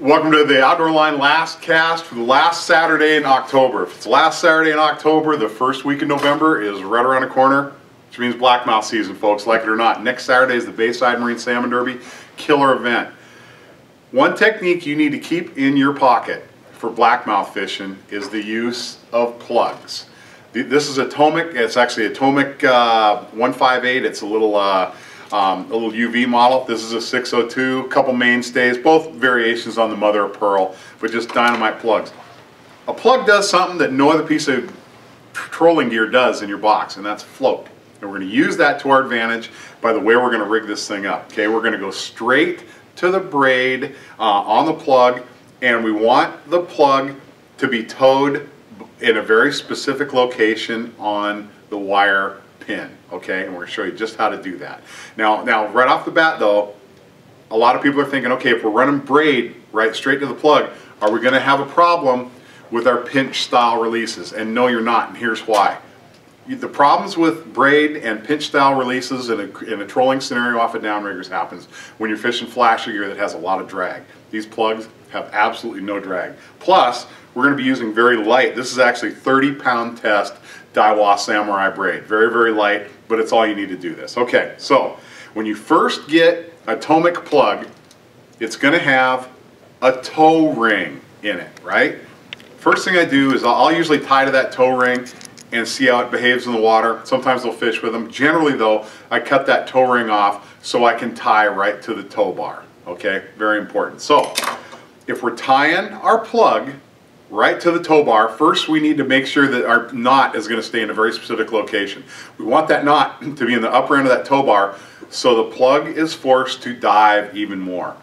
Welcome to the Outdoor Line last cast for the last Saturday in October. If it's last Saturday in October, the first week of November is right around the corner, which means blackmouth season, folks, like it or not. Next Saturday is the Bayside Marine Salmon Derby, killer event. One technique you need to keep in your pocket for blackmouth fishing is the use of plugs. This is a Tomic, it's actually a Tomic uh, 158, it's a little uh, um, a little UV model. This is a 602, couple mainstays, both variations on the mother of pearl, but just dynamite plugs. A plug does something that no other piece of trolling gear does in your box, and that's float. And we're going to use that to our advantage by the way we're going to rig this thing up. Okay, we're going to go straight to the braid uh, on the plug, and we want the plug to be towed in a very specific location on the wire pin, okay? And we're gonna show you just how to do that. Now, now right off the bat though, a lot of people are thinking, okay, if we're running braid right straight to the plug, are we gonna have a problem with our pinch style releases? And no, you're not, and here's why. The problems with braid and pinch style releases in a, in a trolling scenario off of downriggers happens when you're fishing flasher gear that has a lot of drag. These plugs have absolutely no drag. Plus, we're going to be using very light, this is actually 30 pound test Daiwa Samurai braid. Very, very light, but it's all you need to do this. Okay, so when you first get a Tomic plug, it's going to have a tow ring in it, right? First thing I do is I'll usually tie to that tow ring and see how it behaves in the water. Sometimes they'll fish with them. Generally though, I cut that tow ring off so I can tie right to the tow bar. Okay, very important. So, if we're tying our plug right to the tow bar. First, we need to make sure that our knot is going to stay in a very specific location. We want that knot to be in the upper end of that tow bar so the plug is forced to dive even more.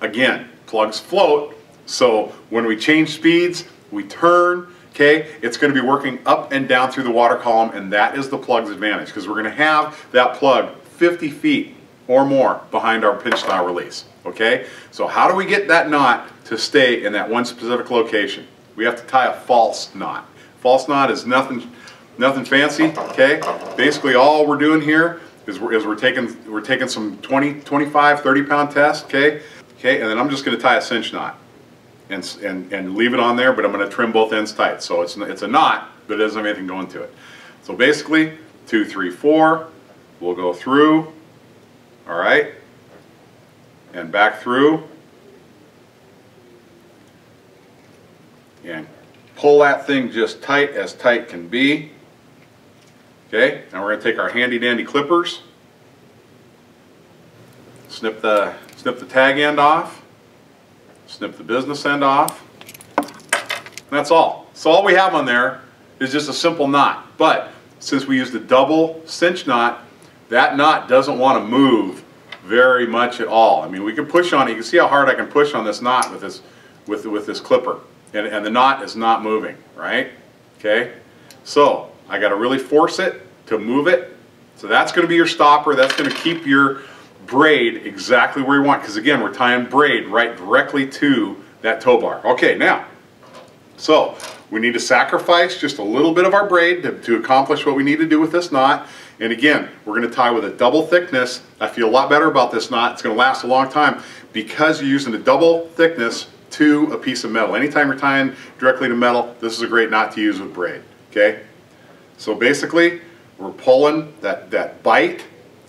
Again, plugs float, so when we change speeds, we turn, okay, it's going to be working up and down through the water column, and that is the plug's advantage, because we're going to have that plug 50 feet or more behind our pinch style release, okay? So how do we get that knot to stay in that one specific location? We have to tie a false knot. False knot is nothing, nothing fancy, okay? Basically all we're doing here is we're, is we're taking, we're taking some 20, 25, 30 pound test, okay? Okay, and then I'm just gonna tie a cinch knot and, and, and leave it on there, but I'm gonna trim both ends tight. So it's, it's a knot, but it doesn't have anything going to it. So basically, two, three, four, we'll go through, all right, and back through, and pull that thing just tight as tight can be. Okay, now we're going to take our handy dandy clippers, snip the, snip the tag end off, snip the business end off. That's all. So all we have on there is just a simple knot. But since we used a double cinch knot, that knot doesn't want to move very much at all. I mean, we can push on it. You can see how hard I can push on this knot with this, with, with this clipper and, and the knot is not moving, right? Okay, so I got to really force it to move it. So that's going to be your stopper. That's going to keep your braid exactly where you want because again, we're tying braid right directly to that tow bar. Okay, now, so we need to sacrifice just a little bit of our braid to, to accomplish what we need to do with this knot. And again, we're going to tie with a double thickness. I feel a lot better about this knot. It's going to last a long time because you're using a double thickness to a piece of metal. Anytime you're tying directly to metal, this is a great knot to use with braid, okay? So basically, we're pulling that, that bite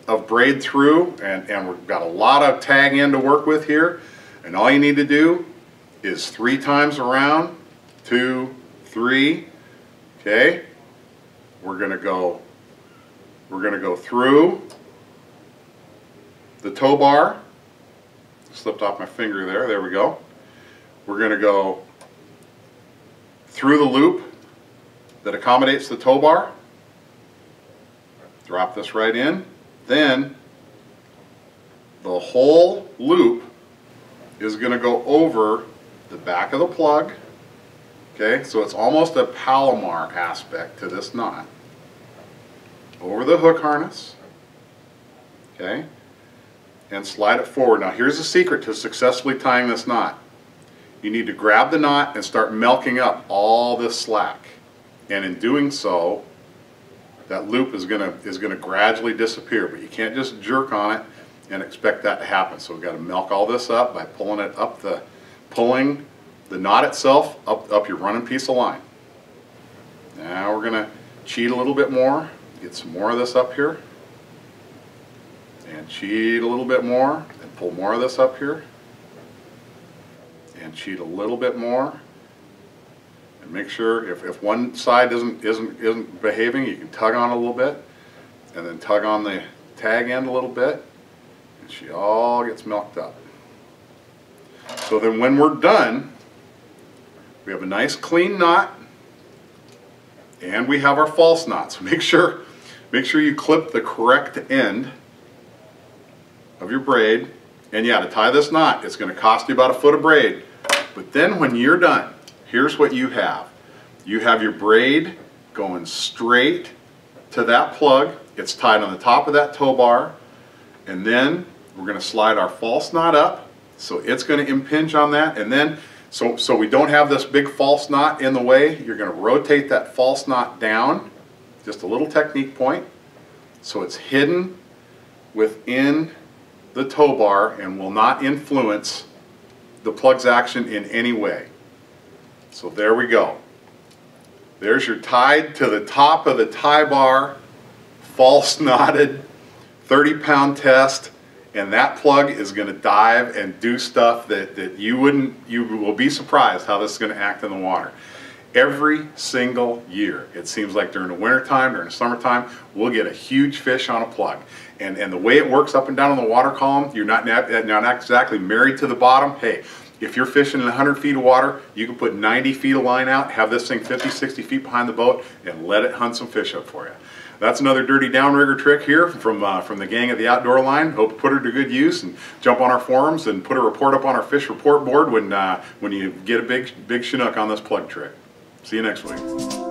of braid through, and, and we've got a lot of tag end to work with here, and all you need to do is three times around, two, three, okay? We're gonna go, we're gonna go through the tow bar, slipped off my finger there, there we go. We're going to go through the loop that accommodates the tow bar. Drop this right in. Then the whole loop is going to go over the back of the plug. Okay, so it's almost a Palomar aspect to this knot. Over the hook harness. Okay, and slide it forward. Now here's the secret to successfully tying this knot you need to grab the knot and start milking up all this slack. And in doing so, that loop is gonna is gonna gradually disappear, but you can't just jerk on it and expect that to happen. So we've got to milk all this up by pulling it up the pulling the knot itself up, up your running piece of line. Now we're gonna cheat a little bit more, get some more of this up here. And cheat a little bit more, and pull more of this up here. And cheat a little bit more. And make sure if, if one side isn't, isn't, isn't behaving, you can tug on a little bit. And then tug on the tag end a little bit. And she all gets milked up. So then when we're done, we have a nice clean knot and we have our false knots. Make sure, make sure you clip the correct end of your braid. And yeah, to tie this knot, it's going to cost you about a foot of braid. But then when you're done, here's what you have. You have your braid going straight to that plug. It's tied on the top of that tow bar. And then we're going to slide our false knot up. So it's going to impinge on that. And then, so, so we don't have this big false knot in the way, you're going to rotate that false knot down. Just a little technique point. So it's hidden within the tow bar and will not influence the plug's action in any way. So there we go. There's your tied to the top of the tie bar, false knotted, 30 pound test, and that plug is going to dive and do stuff that, that you wouldn't, you will be surprised how this is going to act in the water. Every single year, it seems like during the winter time, during the summertime, we'll get a huge fish on a plug. And, and the way it works up and down on the water column, you're not, you're not exactly married to the bottom. Hey, if you're fishing in 100 feet of water, you can put 90 feet of line out, have this thing 50, 60 feet behind the boat, and let it hunt some fish up for you. That's another dirty downrigger trick here from, uh, from the gang at the Outdoor Line. Hope to put her to good use and jump on our forums and put a report up on our fish report board when, uh, when you get a big, big Chinook on this plug trick. See you next week.